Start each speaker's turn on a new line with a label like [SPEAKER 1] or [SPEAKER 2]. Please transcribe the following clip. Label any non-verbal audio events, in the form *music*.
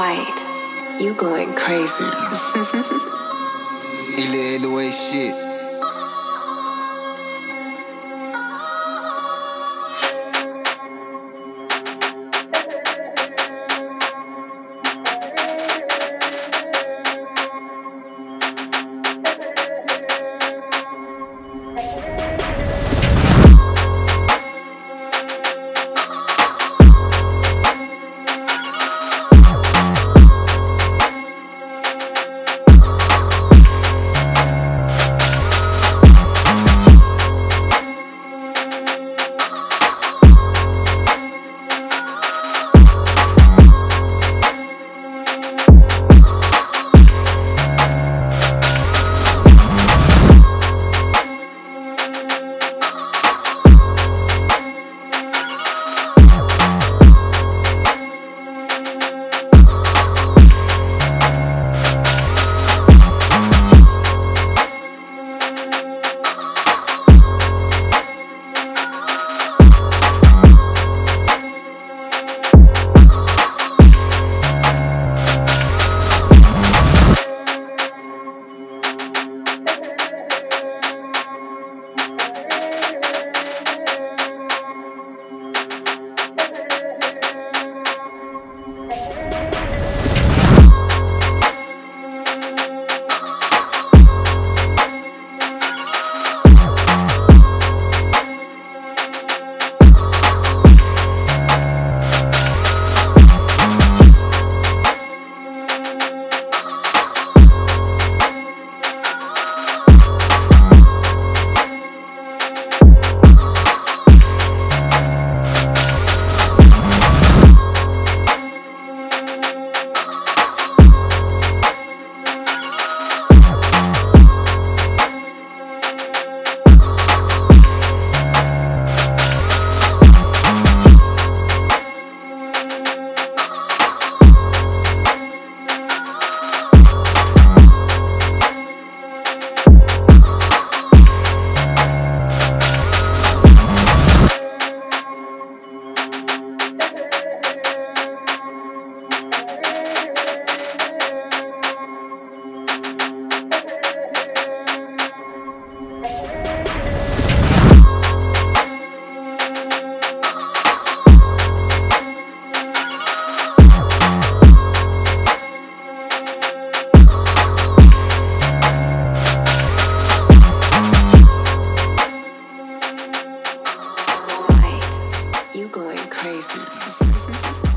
[SPEAKER 1] White, you going crazy. *laughs*
[SPEAKER 2] Illy the way shit.
[SPEAKER 1] Crazy.